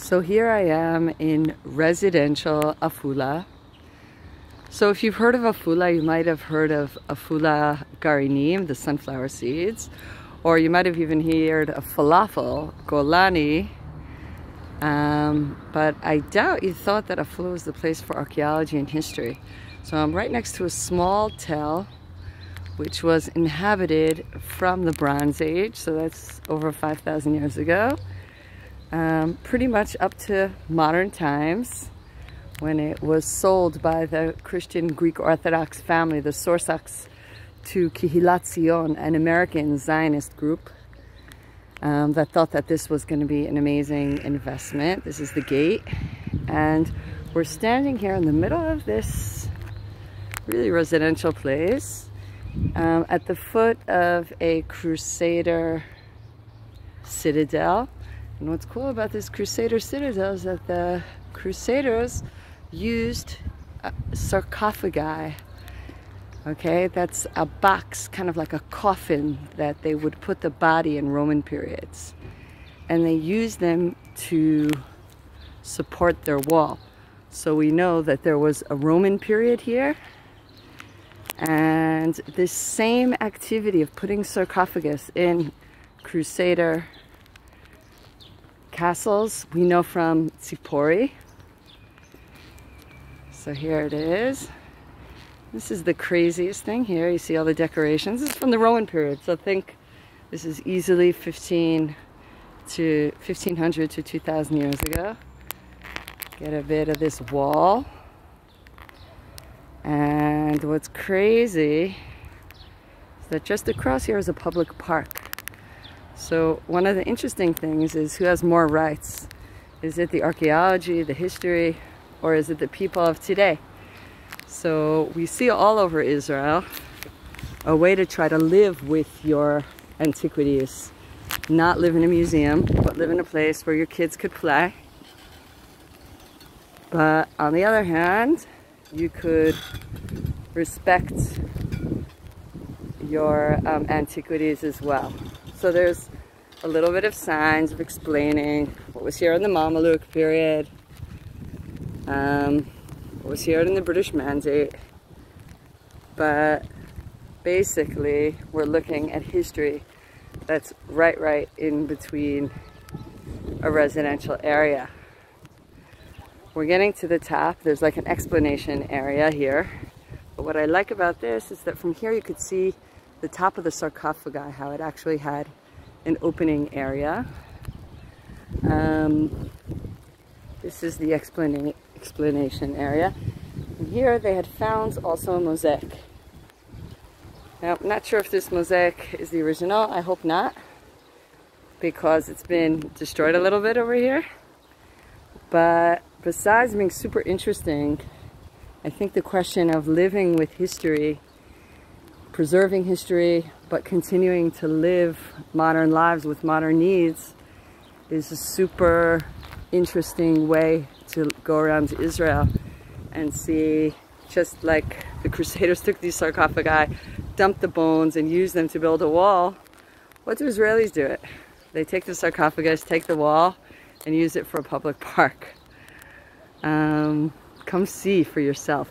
So here I am in residential Afula. So if you've heard of Afula, you might have heard of Afula Garinim, the sunflower seeds, or you might have even heard of falafel, Golani. Um, but I doubt you thought that Afula was the place for archaeology and history. So I'm right next to a small tell, which was inhabited from the Bronze Age, so that's over 5,000 years ago um, pretty much up to modern times when it was sold by the Christian Greek Orthodox family, the Sursocks, to Kehilat Zion, an American Zionist group um, that thought that this was going to be an amazing investment. This is the gate. And we're standing here in the middle of this really residential place um, at the foot of a Crusader citadel. And what's cool about this Crusader Citadel is that the Crusaders used sarcophagi. Okay, that's a box, kind of like a coffin that they would put the body in Roman periods. And they used them to support their wall. So we know that there was a Roman period here. And this same activity of putting sarcophagus in Crusader castles we know from Tsipori. So here it is. This is the craziest thing here. You see all the decorations. This is from the Roman period. So I think this is easily 15 to 1500 to 2000 years ago. Get a bit of this wall. And what's crazy is that just across here is a public park. So one of the interesting things is who has more rights? Is it the archaeology, the history, or is it the people of today? So we see all over Israel a way to try to live with your antiquities. Not live in a museum, but live in a place where your kids could play. But on the other hand, you could respect your um, antiquities as well. So there's a little bit of signs of explaining what was here in the Mamluk period, um, what was here in the British Mandate, but basically we're looking at history that's right right in between a residential area. We're getting to the top. There's like an explanation area here. But what I like about this is that from here you could see the top of the sarcophagi, how it actually had an opening area. Um, this is the explaining, explanation area. And here they had found also a mosaic. Now, I'm not sure if this mosaic is the original. I hope not, because it's been destroyed a little bit over here. But besides being super interesting, I think the question of living with history preserving history, but continuing to live modern lives with modern needs is a super interesting way to go around to Israel and see just like the Crusaders took these sarcophagi, dumped the bones and used them to build a wall, what do Israelis do it? They take the sarcophagus, take the wall, and use it for a public park. Um, come see for yourself.